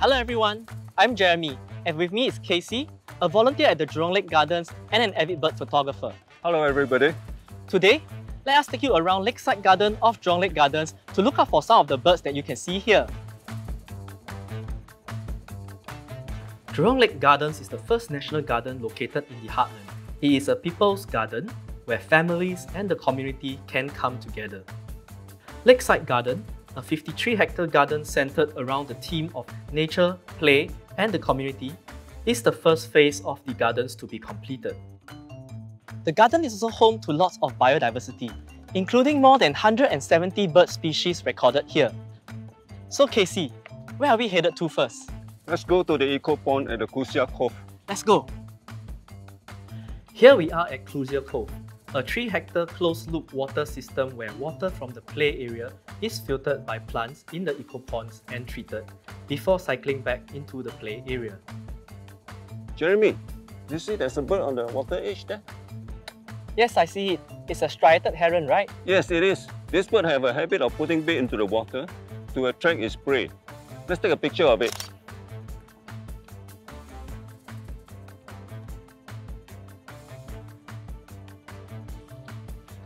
Hello everyone, I'm Jeremy and with me is KC, a volunteer at the Jurong Lake Gardens and an avid bird photographer. Hello everybody. Today, let us take you around Lakeside Garden of Jurong Lake Gardens to look out for some of the birds that you can see here. Jurong Lake Gardens is the first national garden located in the heartland. It is a people's garden where families and the community can come together. Lakeside Garden, a 53 hectare garden centered around the theme of nature, play, and the community, is the first phase of the gardens to be completed. The garden is also home to lots of biodiversity, including more than 170 bird species recorded here. So KC, where are we headed to first? Let's go to the Eco Pond at the Clusia Cove. Let's go! Here we are at Clusia Cove, a 3 hectare closed loop water system where water from the play area is filtered by plants in the eco ponds and treated before cycling back into the play area. Jeremy, you see there's a bird on the water edge there? Yes, I see it. It's a striated heron, right? Yes, it is. This bird have a habit of putting bait into the water to attract its prey. Let's take a picture of it.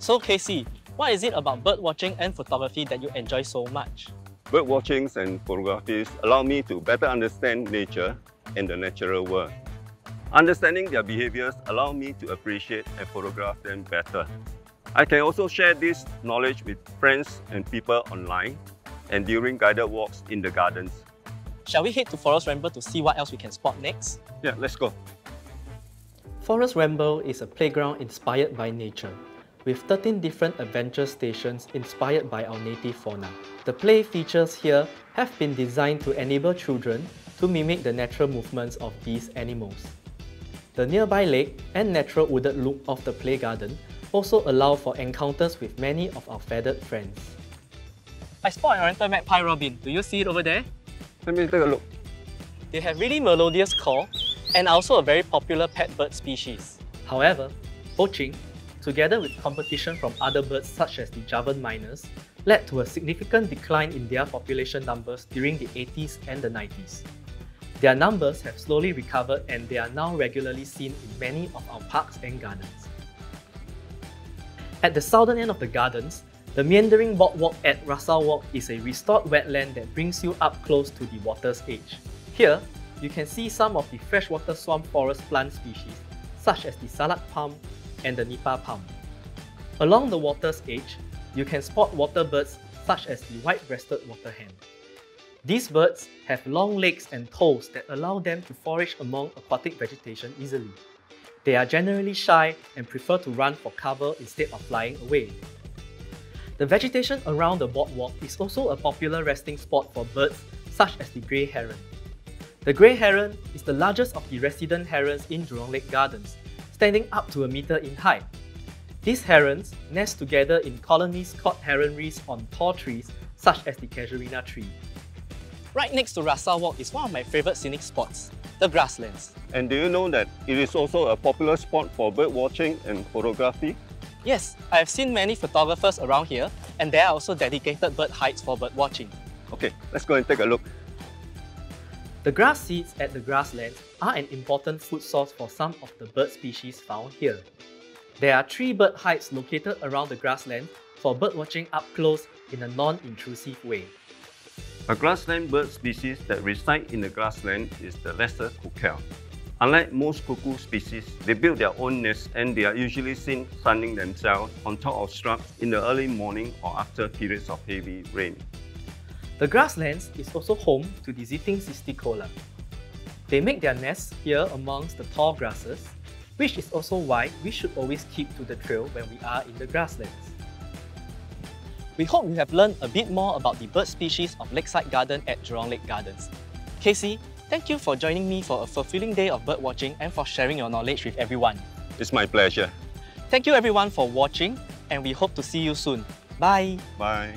So KC, what is it about bird watching and photography that you enjoy so much? Bird watchings and photographies allow me to better understand nature and the natural world. Understanding their behaviors allow me to appreciate and photograph them better. I can also share this knowledge with friends and people online and during guided walks in the gardens. Shall we head to Forest Ramble to see what else we can spot next? Yeah, let's go. Forest Ramble is a playground inspired by nature, with 13 different adventure stations inspired by our native fauna. The play features here have been designed to enable children to mimic the natural movements of these animals. The nearby lake and natural wooded look of the play garden also allow for encounters with many of our feathered friends. I spot an oriental magpie robin. Do you see it over there? Let me take a look. They have really melodious call and are also a very popular pet bird species. However, poaching, together with competition from other birds such as the Javan mynas, led to a significant decline in their population numbers during the 80s and the 90s. Their numbers have slowly recovered and they are now regularly seen in many of our parks and gardens. At the southern end of the gardens, the meandering boardwalk at Rasau Walk is a restored wetland that brings you up close to the water's edge. Here, you can see some of the freshwater swamp forest plant species, such as the salak palm and the nipa palm. Along the water's edge, you can spot water birds such as the white-breasted water hen. These birds have long legs and toes that allow them to forage among aquatic vegetation easily. They are generally shy and prefer to run for cover instead of flying away. The vegetation around the boardwalk is also a popular resting spot for birds such as the grey heron. The grey heron is the largest of the resident herons in Jurong Lake Gardens, standing up to a meter in height. These herons nest together in colonies called heronries on tall trees such as the casuarina tree. Right next to Rasau Walk is one of my favourite scenic spots, the grasslands. And do you know that it is also a popular spot for bird watching and photography? Yes, I have seen many photographers around here and there are also dedicated bird hides for bird watching. Okay, let's go and take a look. The grass seeds at the grasslands are an important food source for some of the bird species found here. There are three bird hides located around the grassland for bird watching up close in a non-intrusive way. A grassland bird species that reside in the grassland is the lesser coucal. Unlike most cuckoo species, they build their own nests and they are usually seen sunning themselves on top of shrubs in the early morning or after periods of heavy rain. The grasslands is also home to the Zitting cisticola. They make their nests here amongst the tall grasses, which is also why we should always keep to the trail when we are in the grasslands. We hope you have learned a bit more about the bird species of Lakeside Garden at Jurong Lake Gardens. KC, thank you for joining me for a fulfilling day of bird watching and for sharing your knowledge with everyone. It's my pleasure. Thank you everyone for watching and we hope to see you soon. Bye! Bye.